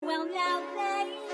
Well, now they.